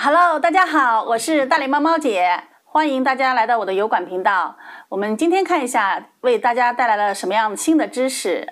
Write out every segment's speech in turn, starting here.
Hello，大家好，我是大脸猫猫姐，欢迎大家来到我的油管频道。我们今天看一下，为大家带来了什么样新的知识。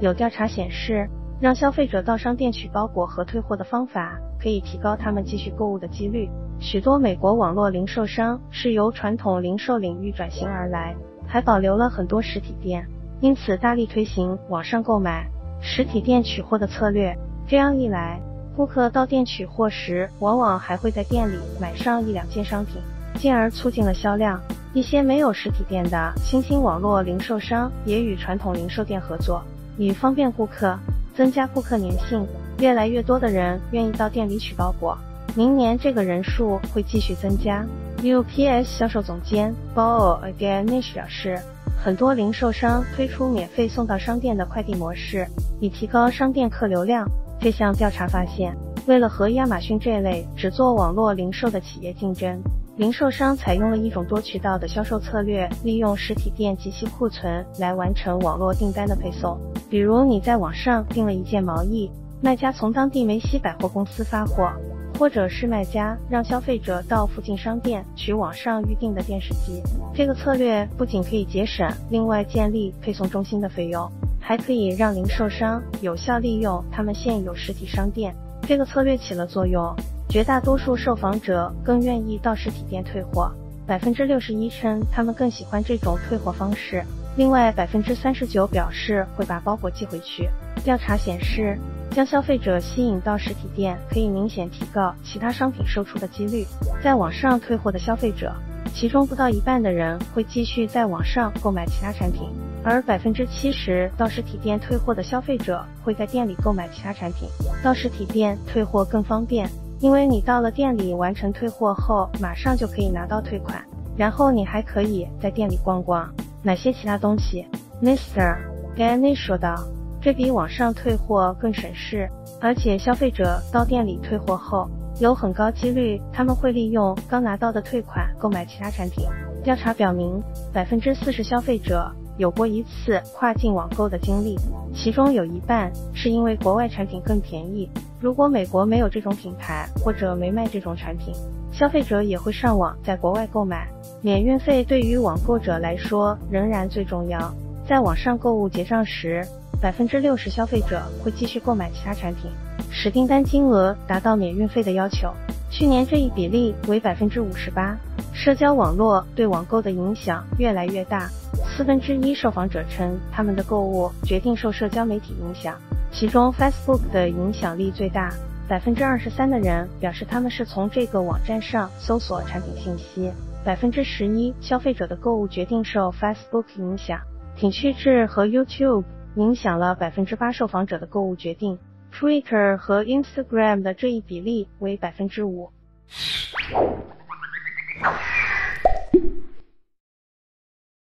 有调查显示，让消费者到商店取包裹和退货的方法，可以提高他们继续购物的几率。许多美国网络零售商是由传统零售领域转型而来，还保留了很多实体店，因此大力推行网上购买、实体店取货的策略。这样一来，顾客到店取货时，往往还会在店里买上一两件商品，进而促进了销量。一些没有实体店的新兴网络零售商也与传统零售店合作，以方便顾客，增加顾客粘性。越来越多的人愿意到店里取包裹，明年这个人数会继续增加。UPS 销售总监 Paul Againish 表示，很多零售商推出免费送到商店的快递模式，以提高商店客流量。这项调查发现，为了和亚马逊这类只做网络零售的企业竞争，零售商采用了一种多渠道的销售策略，利用实体店及其库存来完成网络订单的配送。比如，你在网上订了一件毛衣，卖家从当地梅西百货公司发货，或者是卖家让消费者到附近商店取网上预订的电视机。这个策略不仅可以节省另外建立配送中心的费用。还可以让零售商有效利用他们现有实体商店，这个策略起了作用，绝大多数受访者更愿意到实体店退货，百分之六十一称他们更喜欢这种退货方式，另外百分之三十九表示会把包裹寄回去。调查显示，将消费者吸引到实体店可以明显提高其他商品售出的几率，在网上退货的消费者。其中不到一半的人会继续在网上购买其他产品，而百分之七十到实体店退货的消费者会在店里购买其他产品。到实体店退货更方便，因为你到了店里完成退货后，马上就可以拿到退款，然后你还可以在店里逛逛，买些其他东西。Mr. Danny 说道：“这比网上退货更省事，而且消费者到店里退货后。”有很高几率，他们会利用刚拿到的退款购买其他产品。调查表明，百分之四十消费者有过一次跨境网购的经历，其中有一半是因为国外产品更便宜。如果美国没有这种品牌或者没卖这种产品，消费者也会上网在国外购买。免运费对于网购者来说仍然最重要。在网上购物结账时，百分之六十消费者会继续购买其他产品。使订单金额达到免运费的要求，去年这一比例为百分之五十八。社交网络对网购的影响越来越大，四分之一受访者称他们的购物决定受社交媒体影响，其中 Facebook 的影响力最大，百分之二十三的人表示他们是从这个网站上搜索产品信息，百分之十一消费者的购物决定受 Facebook 影响，挺趣志和 YouTube 影响了百分之八受访者的购物决定。Twitter 和 Instagram 的这一比例为百分之五。